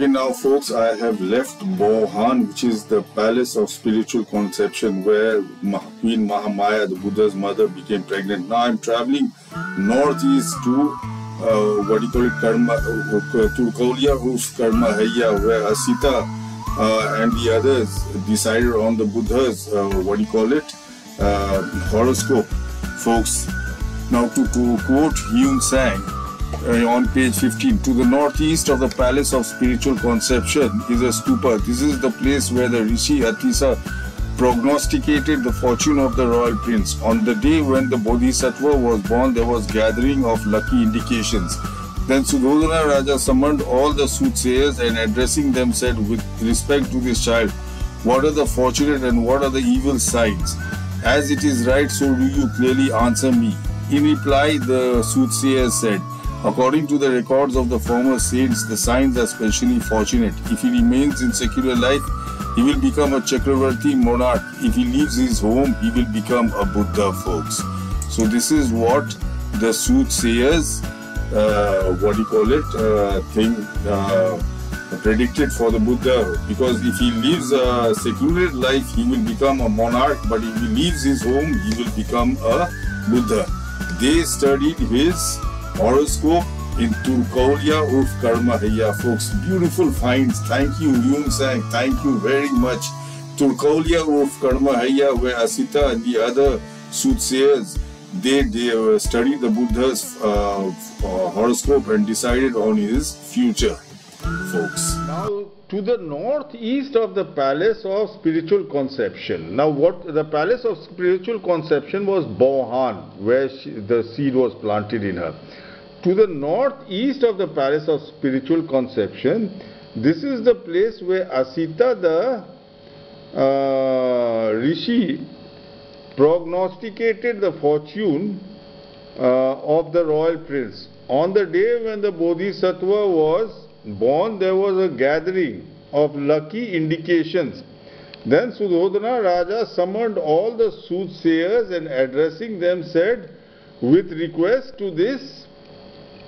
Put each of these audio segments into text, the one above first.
Okay, now, folks, I have left Bohan, which is the palace of spiritual conception where Queen Mahamaya, the Buddha's mother, became pregnant. Now, I'm traveling northeast to uh, what do you call it, Karma, uh, Turkaulia Urf Karma Haya, where Asita uh, and the others decided on the Buddha's, uh, what do you call it, uh, horoscope, folks. Now, to quote Huen Tsang, uh, on page 15. To the northeast of the Palace of Spiritual Conception is a stupa. This is the place where the Rishi Atisa prognosticated the fortune of the royal prince. On the day when the Bodhisattva was born, there was gathering of lucky indications. Then Suddhodana Raja summoned all the soothsayers and addressing them said, with respect to this child, what are the fortunate and what are the evil signs? As it is right, so do you clearly answer me. In reply, the soothsayers said, According to the records of the former saints, the signs are specially fortunate. If he remains in secular life, he will become a Chakravarti monarch. If he leaves his home, he will become a Buddha, folks. So this is what the soothsayers, uh, what do you call it, uh, thing uh, predicted for the Buddha. Because if he lives a secluded life, he will become a monarch. But if he leaves his home, he will become a Buddha. They studied his horoscope in Turkaulia Urf Karma Haya, folks. Beautiful finds. Thank you, Huen Tsang. Thank you very much. Turkaulia Urf Karma Haya, where Asita and the other soothsayers they, they uh, studied the Buddha's uh, uh, horoscope and decided on his future, folks. Now, to the northeast of the palace of spiritual conception. Now, what the palace of spiritual conception was Bohan, where she, the seed was planted in her to the northeast of the palace of spiritual conception, this is the place where Asita the uh, Rishi prognosticated the fortune uh, of the royal prince. On the day when the Bodhisattva was born, there was a gathering of lucky indications. Then Suddhodana Raja summoned all the soothsayers and addressing them said, with request to this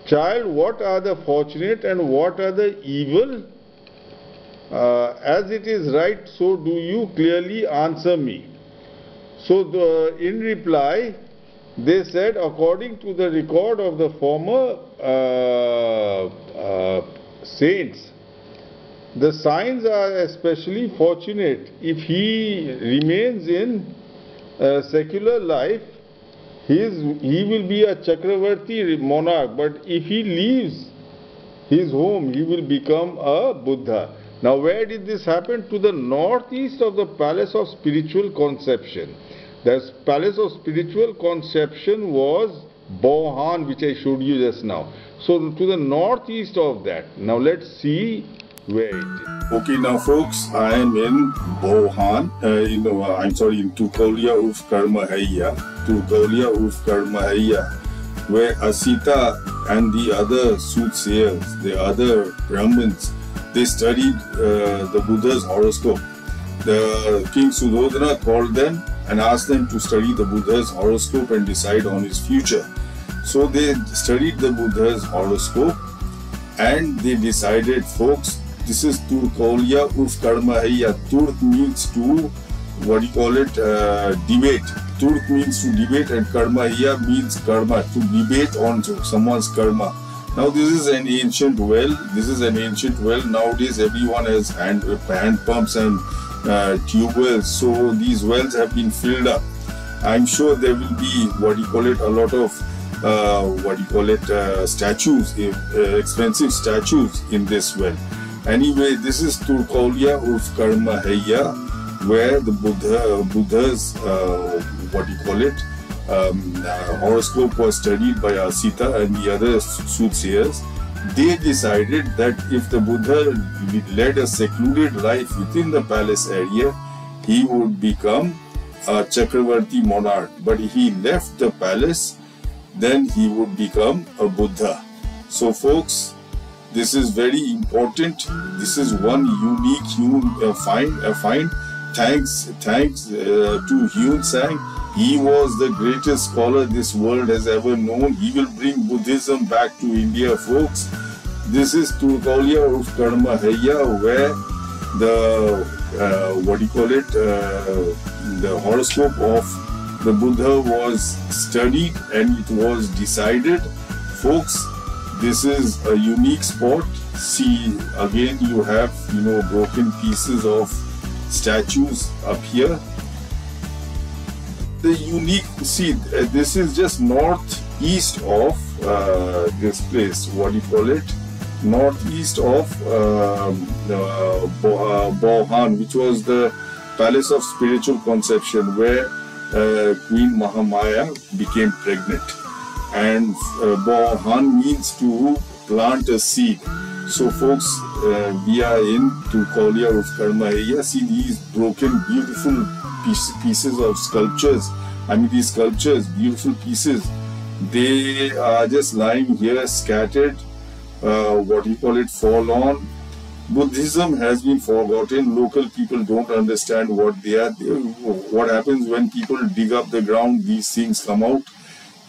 Child, what are the fortunate and what are the evil? Uh, as it is right, so do you clearly answer me. So, the, in reply, they said, according to the record of the former uh, uh, saints, the signs are especially fortunate if he remains in uh, secular life he, is, he will be a Chakravarti monarch, but if he leaves his home, he will become a Buddha. Now, where did this happen? To the northeast of the Palace of Spiritual Conception. The Palace of Spiritual Conception was Bohan, which I showed you just now. So, to the northeast of that. Now, let's see where it is. Okay, now folks, I am in Bohan, uh, know, uh, I'm sorry, in Turkaulia Urf Karma Haya, Turkaulia Urf Karma Haya, where Asita and the other soothsayers, the other Brahmins, they studied uh, the Buddha's horoscope. The King Suddhodana called them and asked them to study the Buddha's horoscope and decide on his future. So they studied the Buddha's horoscope and they decided, folks, this is Turkaulia Urf Karma Haya. Turk means to, what do you call it, uh, debate. Turk means to debate and Karma Haya means karma, to debate on someone's karma. Now this is an ancient well. This is an ancient well. Nowadays everyone has hand, hand pumps and tube wells. So these wells have been filled up. I'm sure there will be, what you call it, a lot of uh, what you call it, uh, statues, uh, expensive statues in this well. Anyway, this is Turkaulia Urf Karma Haya, where the Buddha, Buddha's, uh, what you call it, um, uh, horoscope was studied by Asita and the other soothsayers. They decided that if the Buddha led a secluded life within the palace area, he would become a Chakravarti monarch. But if he left the palace, then he would become a Buddha. So, folks, this is very important. This is one unique human uh, find. Uh, find. Thanks, thanks uh, to Huen Tsang. He was the greatest scholar this world has ever known. He will bring Buddhism back to India, folks. This is Turkaulia Urf Karmahaya where the, uh, what do you call it, uh, the horoscope of the Buddha was studied and it was decided. Folks, this is a unique spot. See, again, you have, you know, broken pieces of statues up here. The unique, see, uh, this is just northeast of uh, this place. What do you call it? Northeast of um, uh, Bohan, which was the palace of spiritual conception, where uh, Queen Mahamaya became pregnant. And uh, Bohan means to plant a seed. So, folks, uh, we are in Turkaulia Urf Karmahaya. See these broken, beautiful piece, pieces of sculptures. I mean, these sculptures, beautiful pieces. They are just lying here, scattered. Uh, what you call it? Fallen. Buddhism has been forgotten. Local people don't understand what they are. What happens when people dig up the ground? These things come out.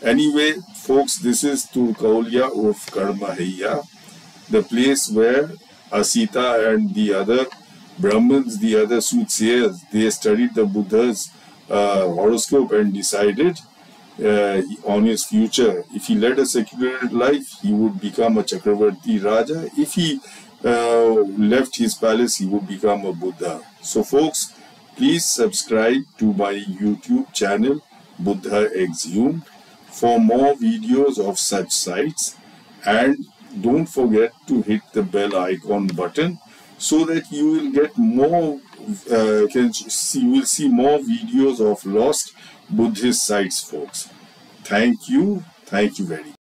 Anyway, folks, this is to Turkaulia Urf Karmahaya the place where Asita and the other Brahmins, the other soothsayers, they studied the Buddha's uh, horoscope and decided uh, on his future. If he led a secular life, he would become a Chakravarti Raja. If he uh, left his palace, he would become a Buddha. So, folks, please subscribe to my YouTube channel, Buddha Exhumed, for more videos of such sites and don't forget to hit the bell icon button so that you will get more uh, can see, you will see more videos of lost Buddhist sites folks. Thank you. Thank you very